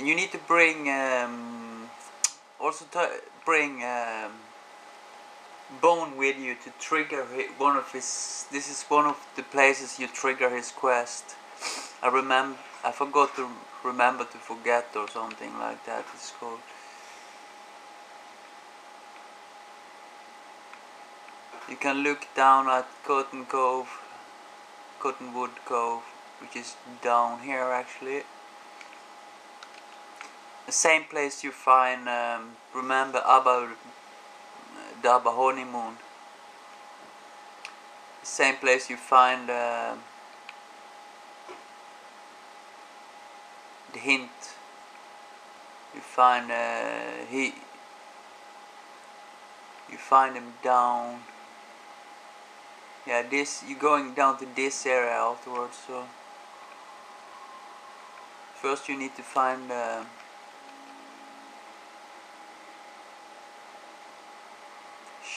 and you need to bring um, also bring um, Boone with you to trigger one of his. This is one of the places you trigger his quest. I remember. I forgot to remember to forget or something like that. It's called. You can look down at Cotton Cove, Cottonwood Cove, which is down here actually. The same place you find. Um, remember Aba, the Aba honeymoon. The same place you find um the hint. You find uh, he. You find him down. Yeah, this you're going down to this area afterwards. So first you need to find. Uh,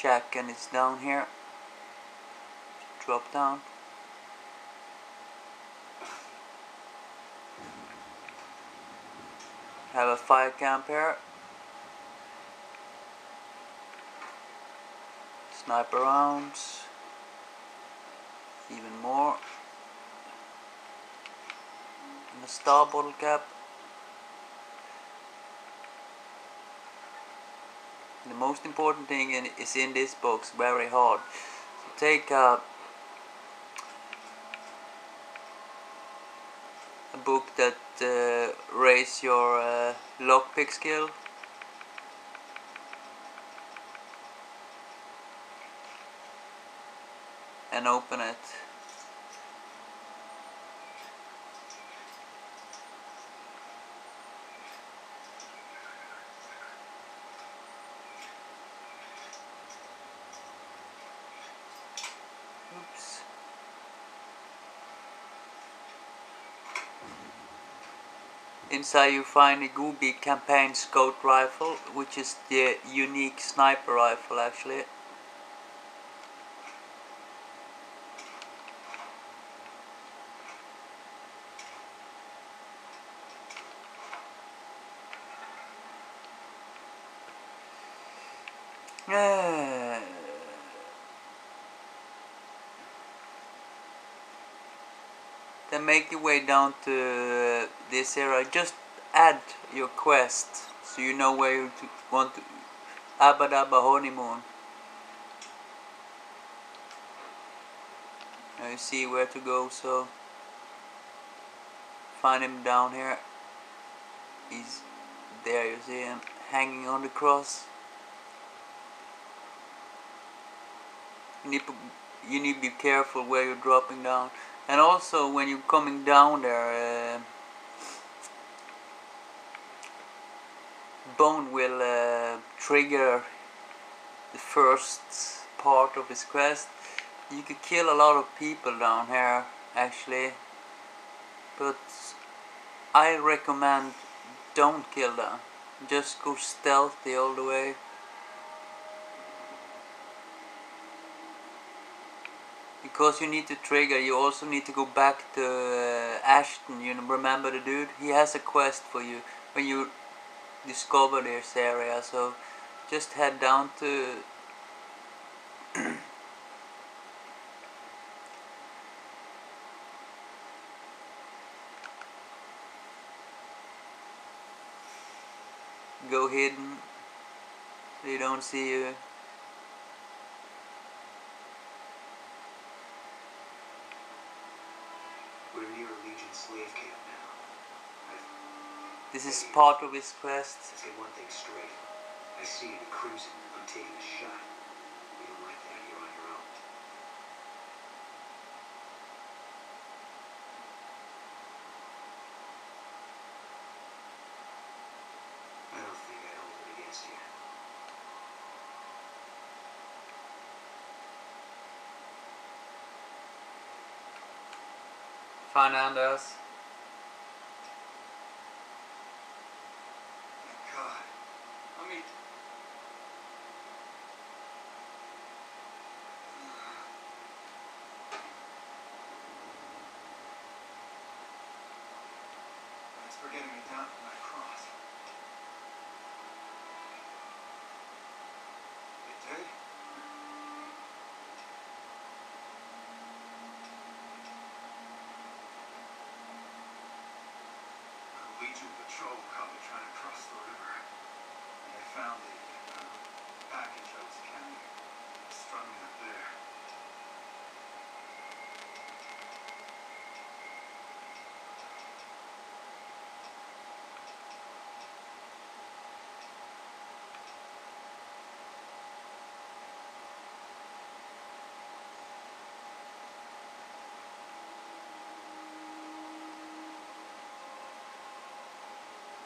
shack and it's down here. Drop down. Have a fire camp here. Sniper rounds. Even more. And a star bottle cap the most important thing in, is in this box very hard. So take a, a book that uh, raise your uh, lockpick skill. And open it Inside you find a Gobi campaign scout rifle, which is the unique sniper rifle actually. Make your way down to this area. Just add your quest so you know where you want to. Aba Daba honeymoon. Now you see where to go. So find him down here. He's there. You see him hanging on the cross. You need you need to be careful where you're dropping down. And also when you're coming down there, uh, Boone will uh, trigger the first part of his quest. You could kill a lot of people down here actually, but I recommend don't kill them. Just go stealthy all the way. Because you need to trigger you also need to go back to uh, Astor you remember the dude? He has a quest for you when you discover this area so just head down to go hidden. So they don't see you We're near a Legion slave camp now. I've, this is part of his quest let's get one thing straight. I see you cruising. I'm taking a shot. You don't like that. You're on your own. I don't think I'd hold it against you. Fernandez God. for it down from that cross. It did? A Legion patrol caught me trying to cross the river, and they found the uh, package I was carrying, strung me up there.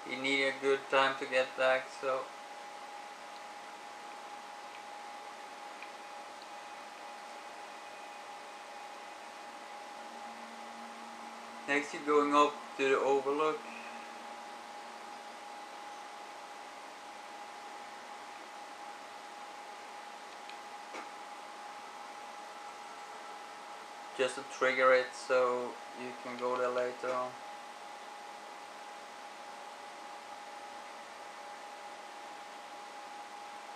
He needed a good time to get back, so next you're going up to the overlook. Just to trigger it so you can go there later on.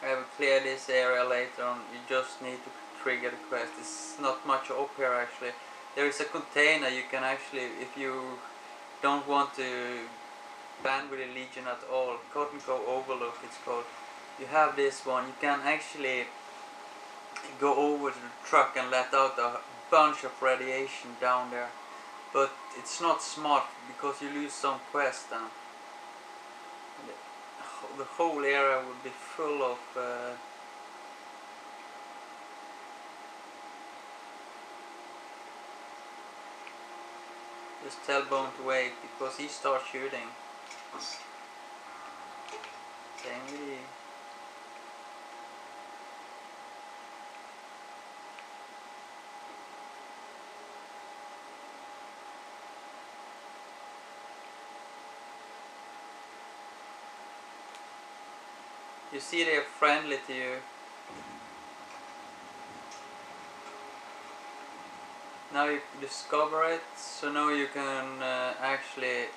I will clear this area later on. You just need to trigger the quest. It's not much up here actually. There is a container you can actually, if you don't want to ban with the Legion at all, Cotton Cove Overlook it's called. You have this one. You can actually go over to the truck and let out a bunch of radiation down there. But it's not smart because you lose some quest then the whole area would be full of uh, just tell Boone to wait because he starts shooting. Same with see they're friendly to you. Now you discover it, so now you can uh, actually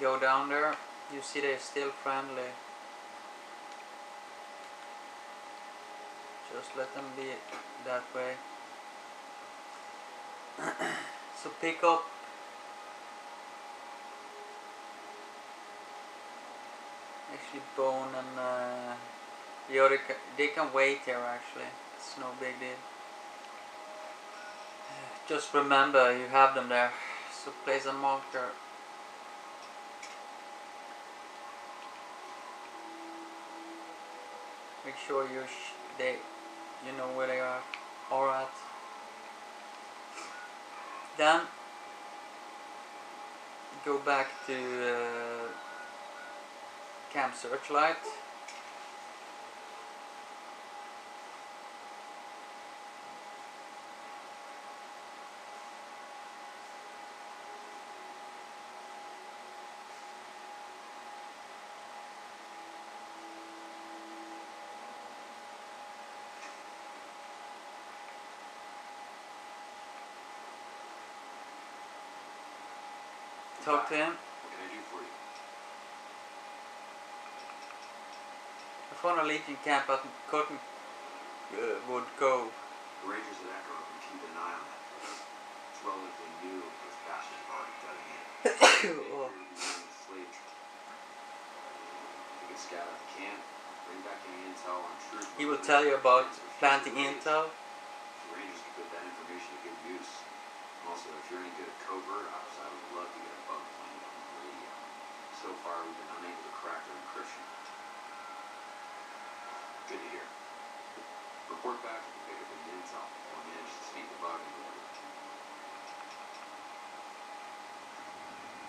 go down there. You see they're still friendly. Just let them be that way. so pick up actually Boone and uh, the other—they can wait here actually. It's no big deal. Just remember you have them there. So place a marker. Make sure you they you know where they are are at then go back to uh, Searchlight. Talk to him. What can I do for you? Found a Legion camp at Cottonwood Cove. The Rangers at Echo been keeping an eye on that place. It's relatively new, but those bastards have already dug in. Oh. They're using the slave trade. You can scout out the camp, bring back any intel on truth. He will tell you about planting intel. The Rangers can put that information to good use. Also, if you're any good at covert ops, I would love to get a bug planted on the radio. So far, we've been unable to crack their encryption. Good to hear. Report back if you pick up any intel or manage to the bug into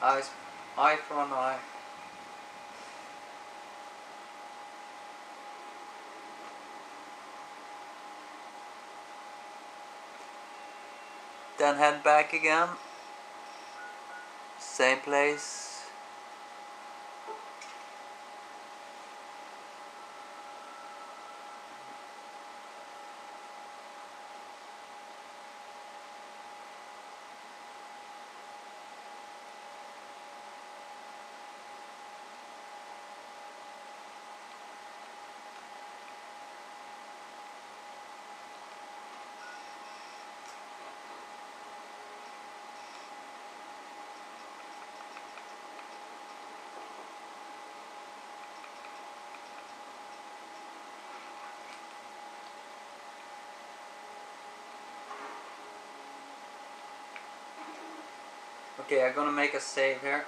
Eyes, eye for an eye. Then head back again. Same place. Okay, I'm gonna make a save here.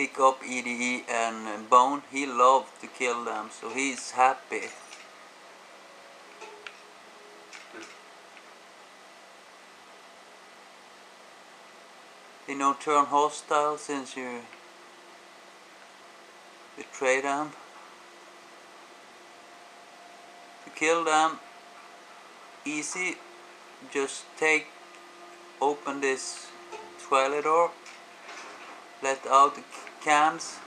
Pick up EDE and Boone, he loved to kill them, so he's happy. They don't turn hostile since you betray them. To kill them, easy, just take, open this toilet door, let out the cans,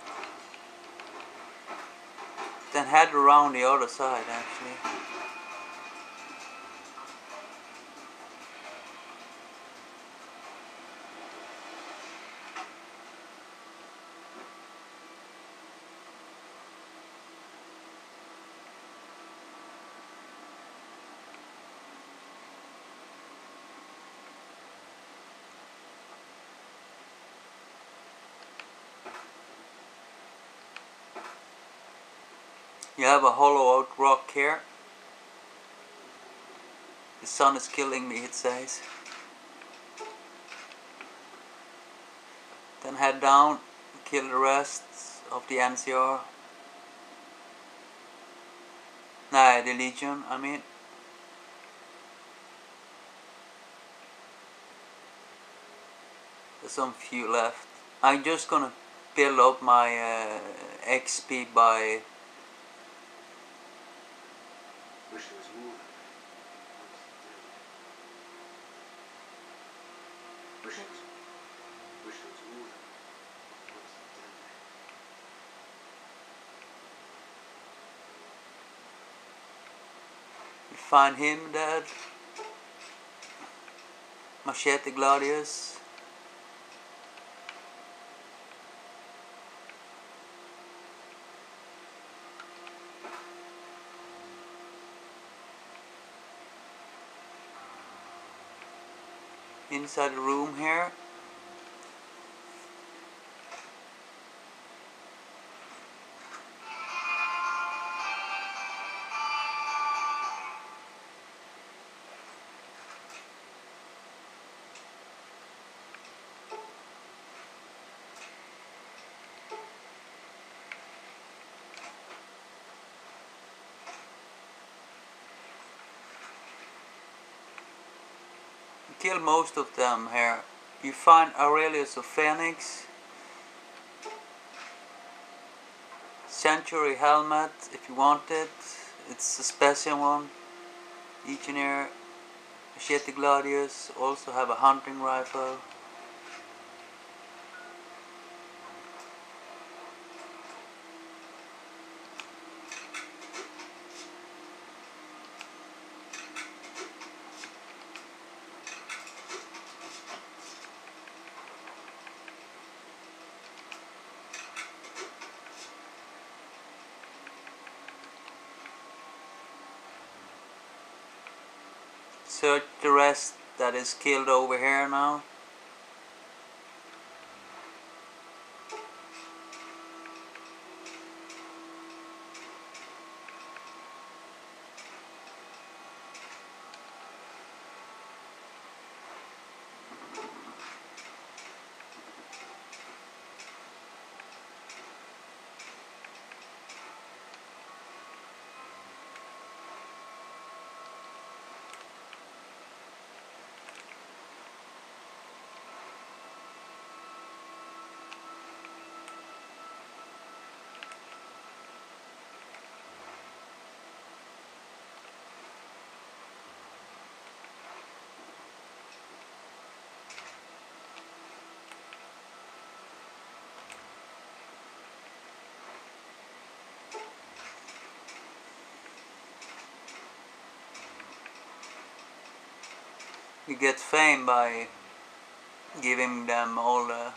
then head around the other side actually. You have a hollow out rock here. The sun is killing me, it says. Then head down, kill the rest of the NCR. Nah, the Legion, I mean. There's some few left. I'm just gonna build up my uh, XP by Wish there was more. Wish there was. Wish there was more. What's done there? You find him Dad. Machete Gladius. Inside the room here. Kill most of them here. You find Aurelius of Phoenix. Century helmet if you want it. It's a special one. Legionnaire. Machete Gladius also have a hunting rifle. Search the rest that is killed over here now. You get fame by giving them all the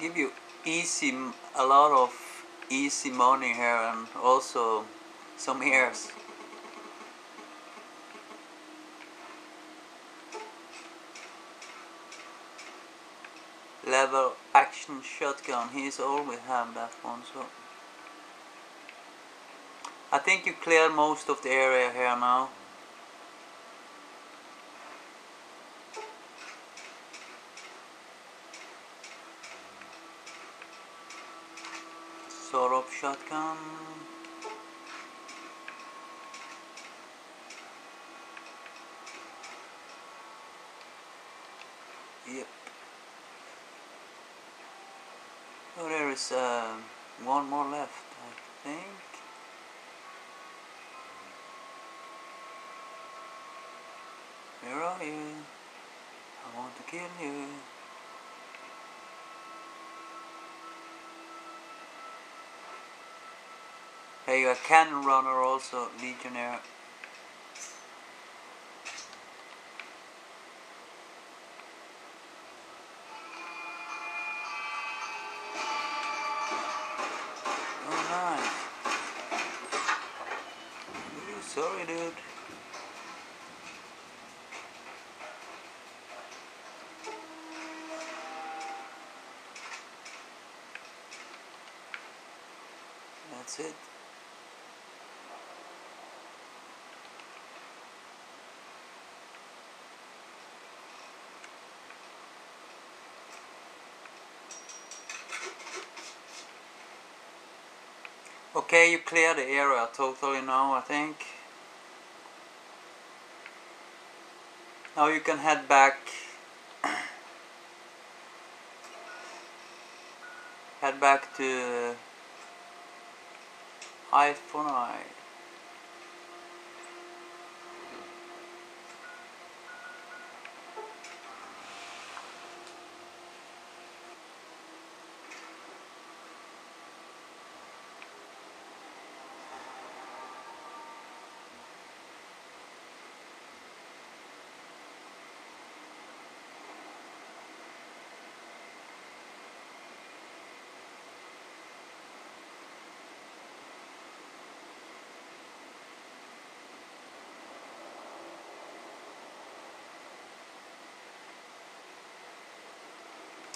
give you easy, a lot of easy money here and also some ears. Level action shotgun, he's always have that one so. I think you cleared most of the area here now. Sort of shotgun. Yep. There is uh, one more left, I think. Where are you? I want to kill you. Hey, you're a cannon runner also, legionnaire. Oh, nice. Ooh, sorry, dude. That's it. Okay, you clear the area totally now, I think. Now you can head back. head back to iPhone I.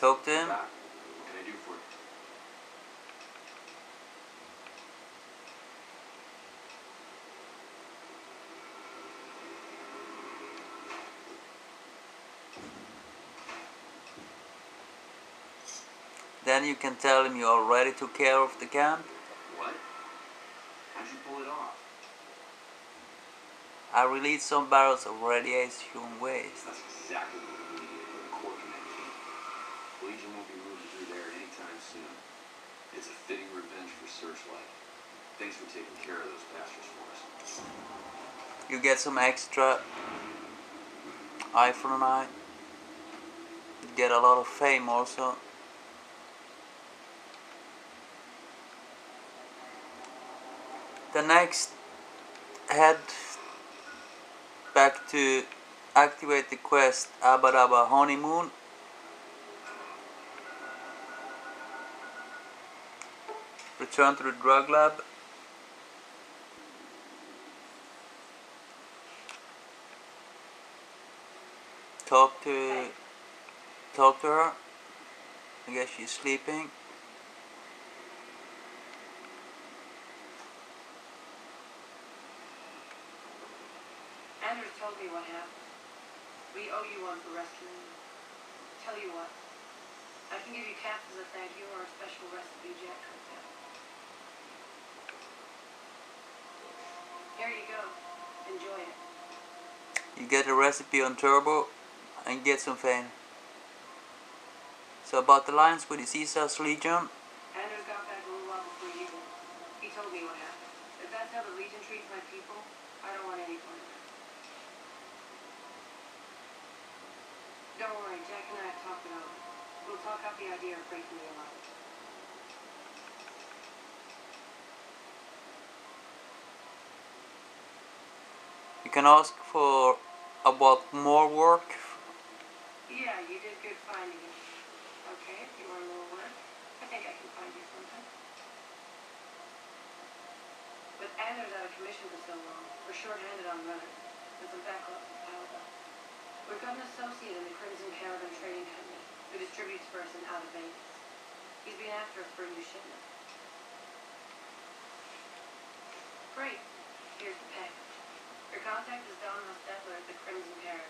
Talk to him. What can I do for you? Then you can tell him you already took care of the camp. What? How'd you pull it off? I released some barrels of radiation waste. That's exactly what we need to get the core command team. Legion won't be moving through there anytime soon. It's a fitting revenge for Searchlight. Thanks for taking care of those bastards for us. You get some extra eye for an eye. Get a lot of fame also. The next head back to activate the quest Aba Daba Honeymoon. Return to the drug lab. Talk to talk to her. I guess she's sleeping. Anders told me what happened. We owe you one for rescuing. Tell you what, I can give you caps as a thank you or a special recipe Jack cooked up. Here you go. Enjoy it. You get a recipe on Turbo and get some fame. So about the lines with the Caesar's Legion, Anders got back a little while before you did. He told me what happened. If that's how the Legion treats my people, I don't want any part of it. Don't worry, Jack and I have talked it over. We'll talk out the idea of breaking the alliance. can ask for about more work. Yeah, you did good finding it. Okay, if you want more work, I think I can find you something. But Anna's out of commission for so long. We're short-handed on runners. There's a backlog of Palo We've got an associate in the Crimson Caravan Trading Company who distributes for us in out of Vegas. He's been after us for a new shipment. Great. Here's the package. Your contact is at the Crimson Caravan.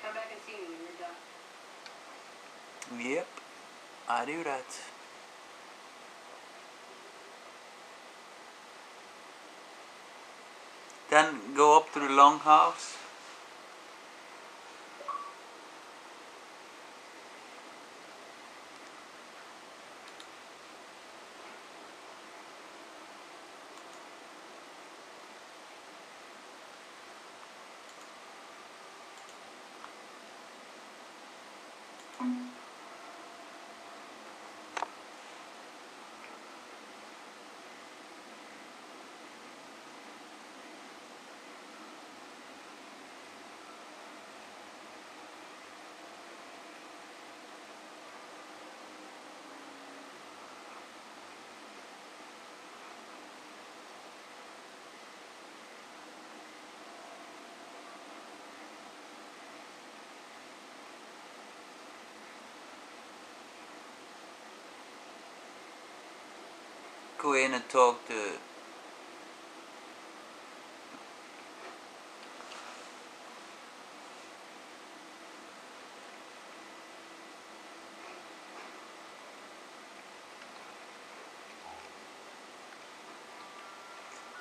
Come back and see me when you're done. Yep, I do that. Then go up to the longhouse. Go in and talk to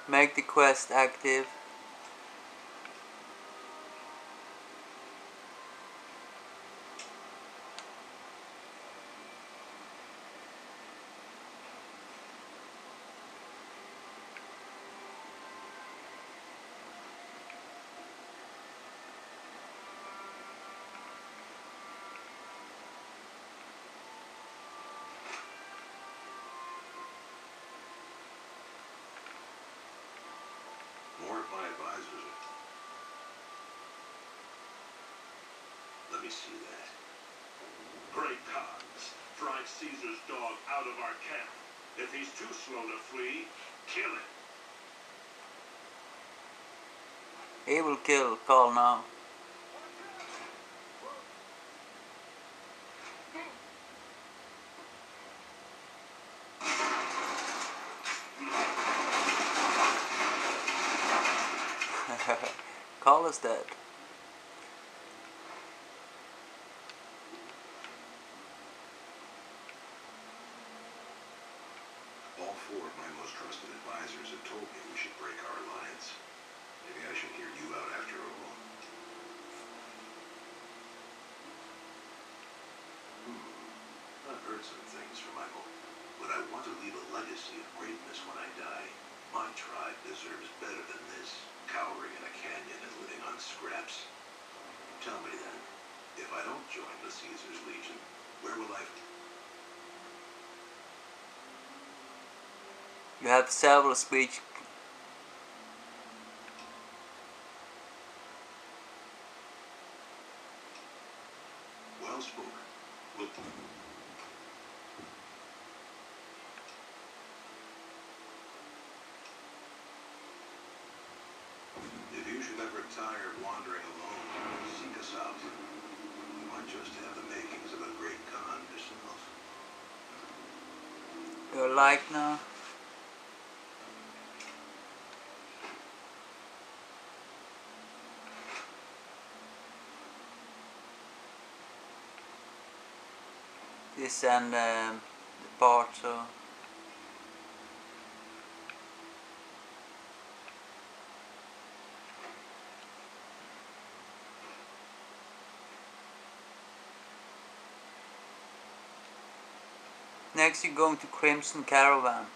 Make the quest active. More of my advisors. That. Great Khans, drive Caesar's dog out of our camp. If he's too slow to flee, kill him. He will kill Carl now. Carl is dead. All four of my most trusted advisors have told me we should break our alliance. Maybe I should hear you out after all. Hmm. I've heard some things from my Michael, but I want to leave a legacy of greatness when I die. My tribe deserves better than this, cowering in a canyon and living on scraps. Tell me then, if I don't join the Caesar's Legion, where will I... You have several speech. Well spoken. If you should ever tire of wandering alone, seek us out. You might just have the makings of a great Khan yourself. Your like now. This and um, the part so. Next you're going to Crimson Caravan